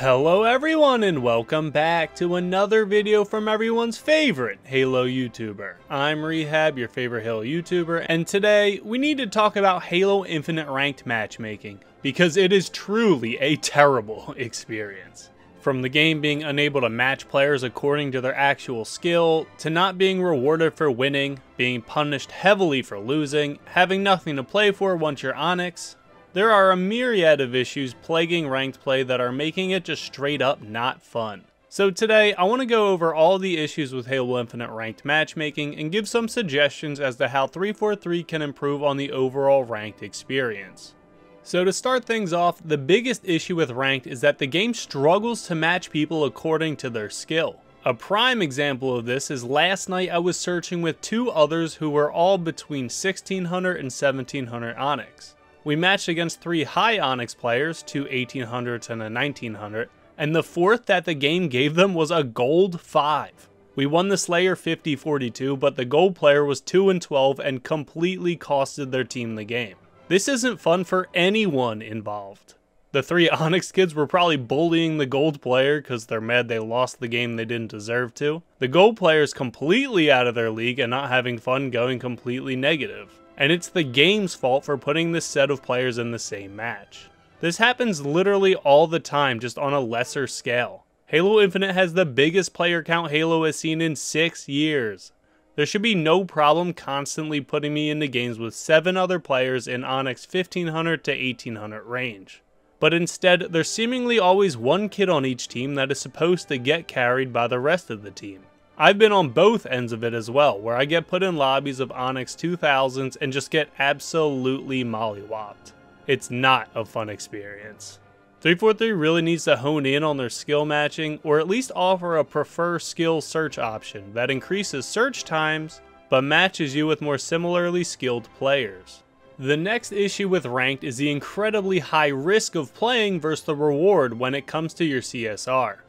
Hello everyone and welcome back to another video from everyone's favorite Halo YouTuber. I'm Rehab, your favorite Halo YouTuber, and today we need to talk about Halo Infinite Ranked Matchmaking, because it is truly a terrible experience. From the game being unable to match players according to their actual skill, to not being rewarded for winning, being punished heavily for losing, having nothing to play for once you're Onyx, there are a myriad of issues plaguing ranked play that are making it just straight up not fun. So today, I want to go over all the issues with Halo Infinite ranked matchmaking and give some suggestions as to how 343 can improve on the overall ranked experience. So to start things off, the biggest issue with ranked is that the game struggles to match people according to their skill. A prime example of this is last night I was searching with two others who were all between 1600 and 1700 Onyx. We matched against three high Onyx players, two 1800s and a 1900, and the fourth that the game gave them was a gold 5. We won the Slayer 50-42, but the gold player was 2 and 12 and completely costed their team the game. This isn't fun for anyone involved. The three Onyx kids were probably bullying the gold player because they're mad they lost the game they didn't deserve to. The gold player is completely out of their league and not having fun going completely negative and it's the game's fault for putting this set of players in the same match. This happens literally all the time, just on a lesser scale. Halo Infinite has the biggest player count Halo has seen in 6 years. There should be no problem constantly putting me into games with 7 other players in Onyx 1500 to 1800 range. But instead, there's seemingly always one kid on each team that is supposed to get carried by the rest of the team. I've been on both ends of it as well, where I get put in lobbies of Onyx 2000s and just get absolutely mollywopped. It's not a fun experience. 343 really needs to hone in on their skill matching, or at least offer a prefer skill search option that increases search times, but matches you with more similarly skilled players. The next issue with Ranked is the incredibly high risk of playing versus the reward when it comes to your CSR.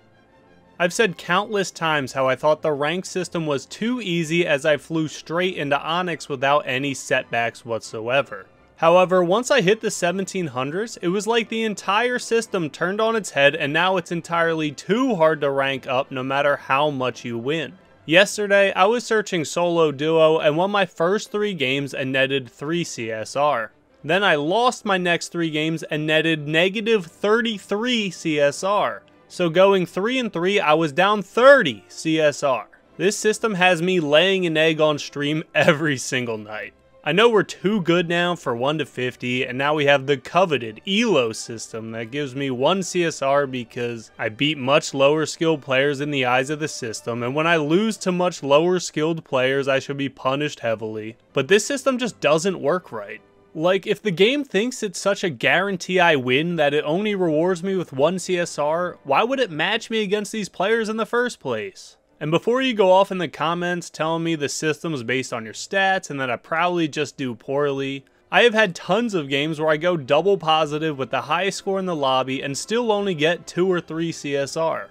I've said countless times how I thought the rank system was too easy as I flew straight into Onyx without any setbacks whatsoever. However, once I hit the 1700s, it was like the entire system turned on its head and now it's entirely too hard to rank up no matter how much you win. Yesterday, I was searching solo duo and won my first three games and netted 3 CSR. Then I lost my next three games and netted negative 33 CSR. So going 3 and 3, I was down 30 CSR. This system has me laying an egg on stream every single night. I know we're too good now for 1 to 50, and now we have the coveted ELO system that gives me 1 CSR because I beat much lower skilled players in the eyes of the system, and when I lose to much lower skilled players, I should be punished heavily. But this system just doesn't work right. Like, if the game thinks it's such a guarantee I win that it only rewards me with one CSR, why would it match me against these players in the first place? And before you go off in the comments telling me the system is based on your stats and that I probably just do poorly, I have had tons of games where I go double positive with the highest score in the lobby and still only get 2 or 3 CSR.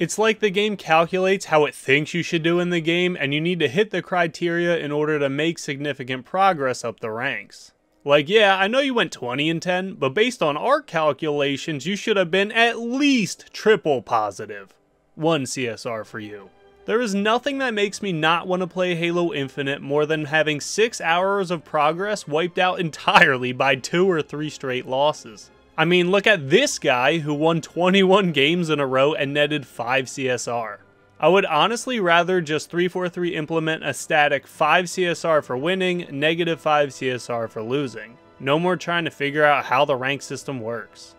It's like the game calculates how it thinks you should do in the game and you need to hit the criteria in order to make significant progress up the ranks. Like, yeah, I know you went 20 and 10, but based on our calculations, you should have been at least triple positive. One CSR for you. There is nothing that makes me not want to play Halo Infinite more than having 6 hours of progress wiped out entirely by 2 or 3 straight losses. I mean, look at this guy who won 21 games in a row and netted 5 CSR. I would honestly rather just 343 implement a static 5 CSR for winning, negative 5 CSR for losing. No more trying to figure out how the rank system works.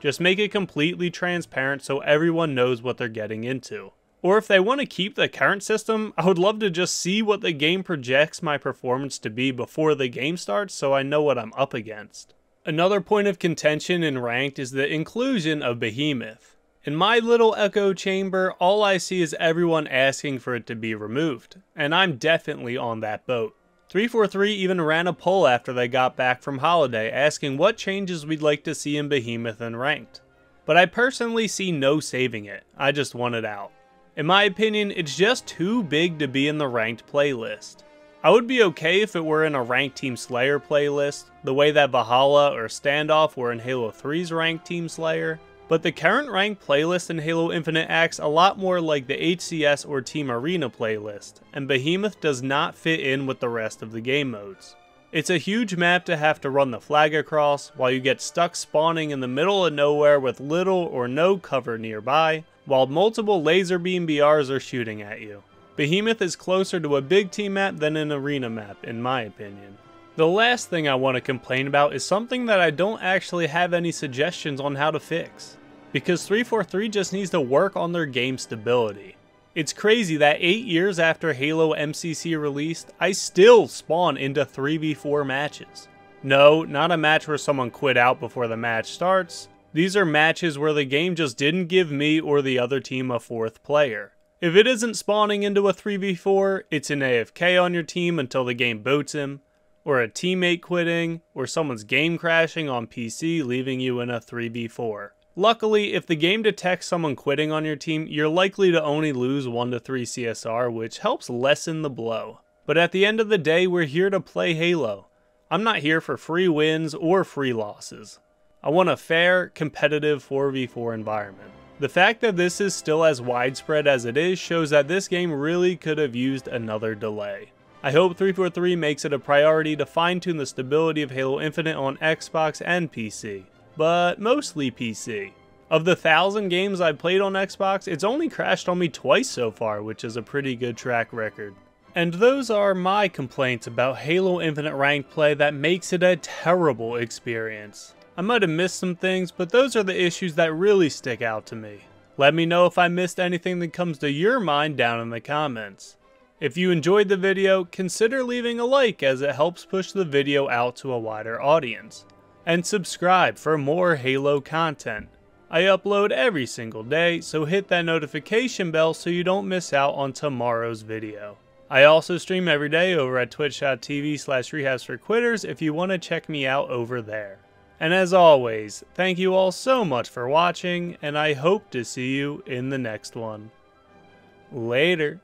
Just make it completely transparent so everyone knows what they're getting into. Or if they want to keep the current system, I would love to just see what the game projects my performance to be before the game starts so I know what I'm up against. Another point of contention in ranked is the inclusion of Behemoth. In my little echo chamber, all I see is everyone asking for it to be removed, and I'm definitely on that boat. 343 even ran a poll after they got back from holiday asking what changes we'd like to see in Behemoth and Ranked. But I personally see no saving it, I just want it out. In my opinion, it's just too big to be in the Ranked playlist. I would be okay if it were in a Ranked Team Slayer playlist, the way that Valhalla or Standoff were in Halo 3's Ranked Team Slayer, But the current rank playlist in Halo Infinite acts a lot more like the HCS or Team Arena playlist, and Behemoth does not fit in with the rest of the game modes. It's a huge map to have to run the flag across, while you get stuck spawning in the middle of nowhere with little or no cover nearby, while multiple laser beam BRs are shooting at you. Behemoth is closer to a big team map than an arena map, in my opinion. The last thing I want to complain about is something that I don't actually have any suggestions on how to fix. Because 343 just needs to work on their game stability. It's crazy that 8 years after Halo MCC released, I still spawn into 3v4 matches. No, not a match where someone quit out before the match starts. These are matches where the game just didn't give me or the other team a fourth player. If it isn't spawning into a 3v4, it's an AFK on your team until the game boots him, or a teammate quitting, or someone's game crashing on PC leaving you in a 3v4. Luckily, if the game detects someone quitting on your team, you're likely to only lose 1 to 3 CSR, which helps lessen the blow. But at the end of the day, we're here to play Halo. I'm not here for free wins or free losses. I want a fair, competitive 4v4 environment. The fact that this is still as widespread as it is shows that this game really could have used another delay. I hope 343 makes it a priority to fine tune the stability of Halo Infinite on Xbox and PC, but mostly PC. Of the thousand games I've played on Xbox, it's only crashed on me twice so far, which is a pretty good track record. And those are my complaints about Halo Infinite ranked play that makes it a terrible experience. I might have missed some things, but those are the issues that really stick out to me. Let me know if I missed anything that comes to your mind down in the comments. If you enjoyed the video, consider leaving a like as it helps push the video out to a wider audience. And subscribe for more Halo content. I upload every single day, so hit that notification bell so you don't miss out on tomorrow's video. I also stream every day over at twitch.tv slash Rehabz4Quitterz if you want to check me out over there. And as always, thank you all so much for watching, and I hope to see you in the next one. Later.